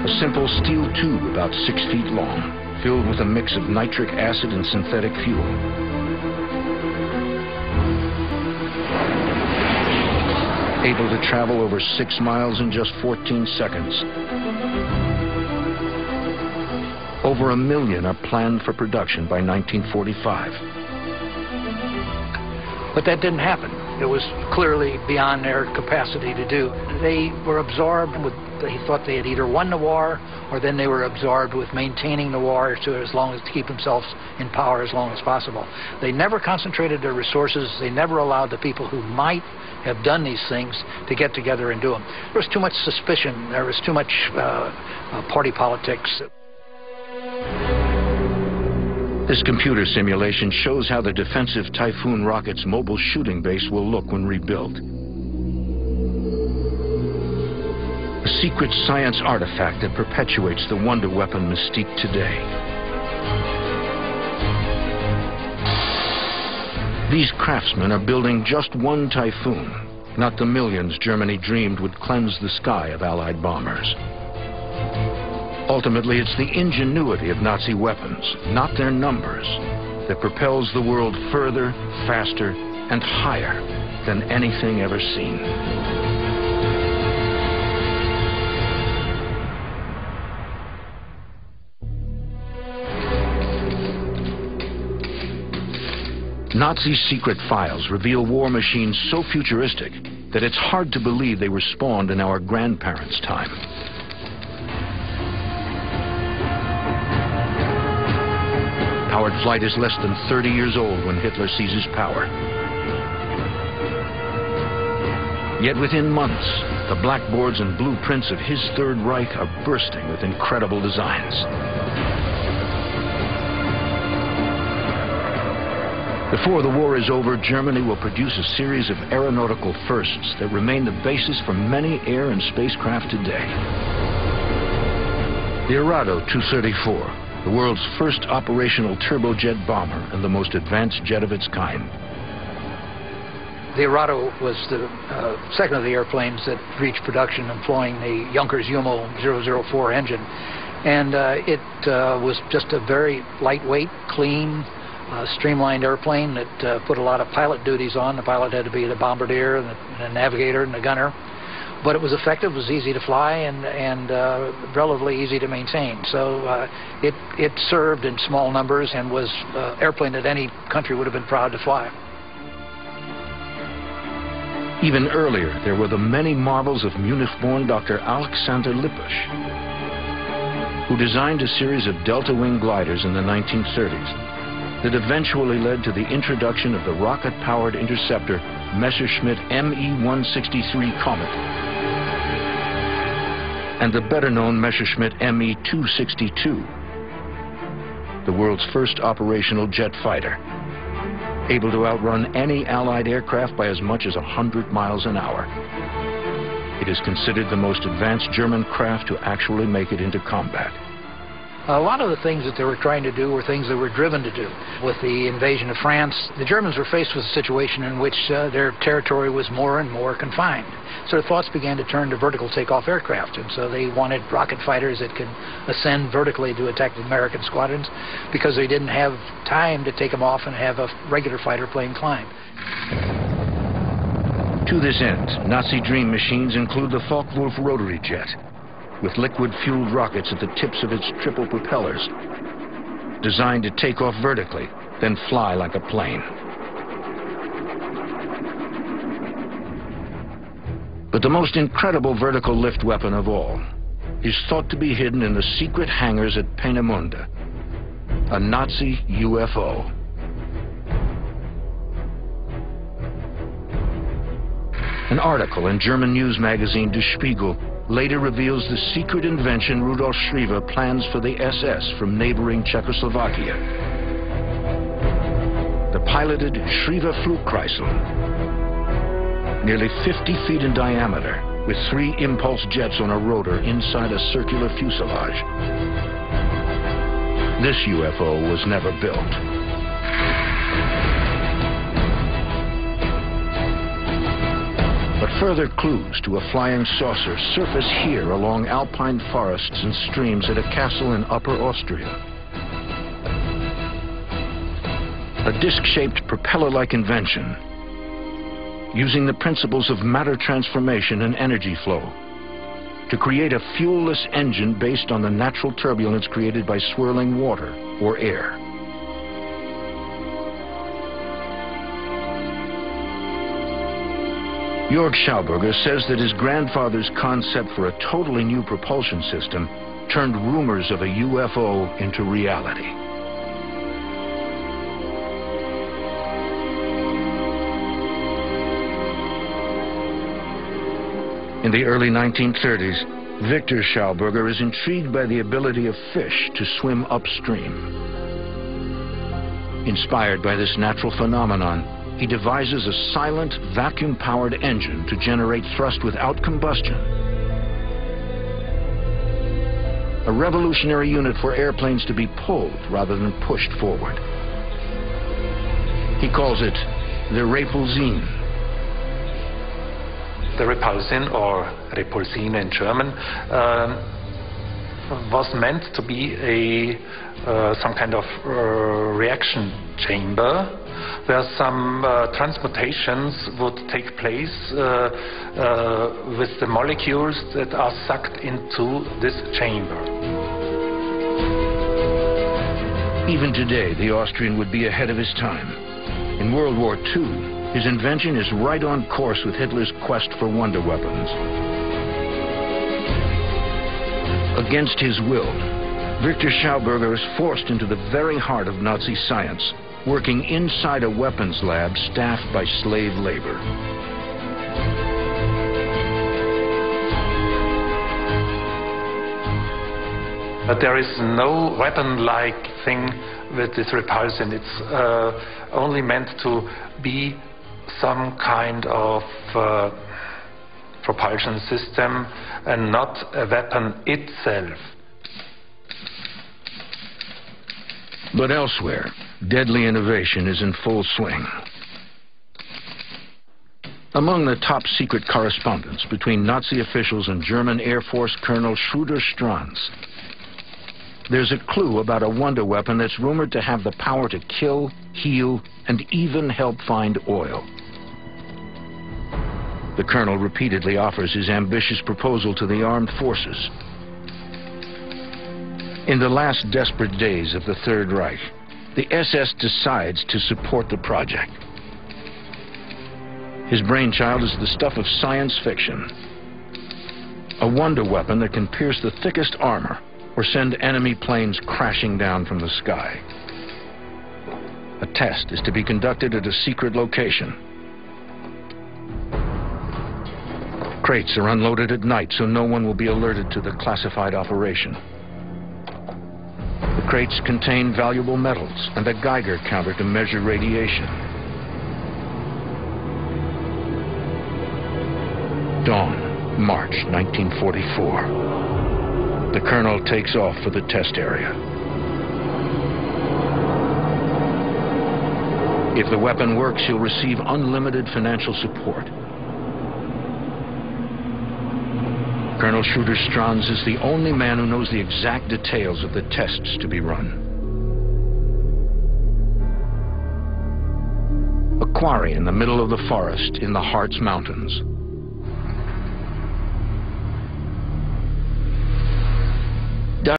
A simple steel tube about six feet long, filled with a mix of nitric acid and synthetic fuel. Able to travel over six miles in just 14 seconds. Over a million are planned for production by 1945. But that didn't happen. It was clearly beyond their capacity to do. They were absorbed with, they thought they had either won the war or then they were absorbed with maintaining the war to as long as to keep themselves in power as long as possible. They never concentrated their resources. They never allowed the people who might have done these things to get together and do them. There was too much suspicion. There was too much uh, uh, party politics. This computer simulation shows how the defensive Typhoon rocket's mobile shooting base will look when rebuilt. A secret science artifact that perpetuates the wonder weapon mystique today. These craftsmen are building just one Typhoon, not the millions Germany dreamed would cleanse the sky of Allied bombers. Ultimately, it's the ingenuity of Nazi weapons, not their numbers, that propels the world further, faster, and higher than anything ever seen. Nazi secret files reveal war machines so futuristic that it's hard to believe they were spawned in our grandparents' time. Powered flight is less than 30 years old when Hitler seizes power. Yet within months, the blackboards and blueprints of his Third Reich are bursting with incredible designs. Before the war is over, Germany will produce a series of aeronautical firsts that remain the basis for many air and spacecraft today. The Arado 234, the world's first operational turbojet bomber and the most advanced jet of its kind. The Arado was the uh, second of the airplanes that reached production employing the Junkers Jumo 004 engine. And uh, it uh, was just a very lightweight, clean, uh, streamlined airplane that uh, put a lot of pilot duties on. The pilot had to be the bombardier, the, the navigator, and the gunner but it was effective, was easy to fly, and and uh, relatively easy to maintain. So uh, it it served in small numbers and was uh, airplane that any country would have been proud to fly. Even earlier, there were the many marvels of Munich-born Dr. Alexander Lippisch, who designed a series of delta wing gliders in the 1930s that eventually led to the introduction of the rocket-powered interceptor Messerschmitt Me-163 Komet and the better-known Messerschmitt Me-262, the world's first operational jet fighter, able to outrun any Allied aircraft by as much as 100 miles an hour. It is considered the most advanced German craft to actually make it into combat. A lot of the things that they were trying to do were things they were driven to do. With the invasion of France, the Germans were faced with a situation in which uh, their territory was more and more confined. So their thoughts began to turn to vertical takeoff aircraft, and so they wanted rocket fighters that could ascend vertically to attack the American squadrons because they didn't have time to take them off and have a regular fighter plane climb. To this end, Nazi dream machines include the Focke-Wulf rotary jet, with liquid-fueled rockets at the tips of its triple propellers, designed to take off vertically, then fly like a plane. But the most incredible vertical lift weapon of all is thought to be hidden in the secret hangars at Peenemünde, a Nazi UFO. An article in German news magazine Der Spiegel later reveals the secret invention Rudolf Schriever plans for the SS from neighboring Czechoslovakia. The piloted Schriever Flugkreisel, nearly 50 feet in diameter, with three impulse jets on a rotor inside a circular fuselage. This UFO was never built. Further clues to a flying saucer surface here along alpine forests and streams at a castle in Upper Austria. A disc-shaped propeller-like invention using the principles of matter transformation and energy flow to create a fuelless engine based on the natural turbulence created by swirling water or air. Jörg Schauberger says that his grandfather's concept for a totally new propulsion system turned rumors of a UFO into reality. In the early 1930s, Victor Schauberger is intrigued by the ability of fish to swim upstream. Inspired by this natural phenomenon, he devises a silent, vacuum-powered engine to generate thrust without combustion. A revolutionary unit for airplanes to be pulled rather than pushed forward. He calls it the Repulsine. The Repulsine, or Repulsine in German, um, was meant to be a uh, some kind of uh, reaction chamber where some uh, transmutations would take place uh, uh, with the molecules that are sucked into this chamber. Even today, the Austrian would be ahead of his time. In World War II, his invention is right on course with Hitler's quest for wonder weapons. Against his will, Victor Schauberger is forced into the very heart of Nazi science working inside a weapons lab staffed by slave labor. But there is no weapon-like thing with this repulsion. It's uh, only meant to be some kind of uh, propulsion system and not a weapon itself. But elsewhere, deadly innovation is in full swing. Among the top secret correspondence between Nazi officials and German Air Force Colonel Schroeder Stranz, there's a clue about a wonder weapon that's rumored to have the power to kill, heal, and even help find oil. The colonel repeatedly offers his ambitious proposal to the armed forces. In the last desperate days of the Third Reich, the SS decides to support the project. His brainchild is the stuff of science fiction. A wonder weapon that can pierce the thickest armor or send enemy planes crashing down from the sky. A test is to be conducted at a secret location. Crates are unloaded at night so no one will be alerted to the classified operation. Crates contain valuable metals and a Geiger counter to measure radiation. Dawn, March 1944. The colonel takes off for the test area. If the weapon works, he'll receive unlimited financial support. Colonel Schroeder Stranz is the only man who knows the exact details of the tests to be run. A quarry in the middle of the forest in the Harz Mountains.